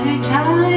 Every time.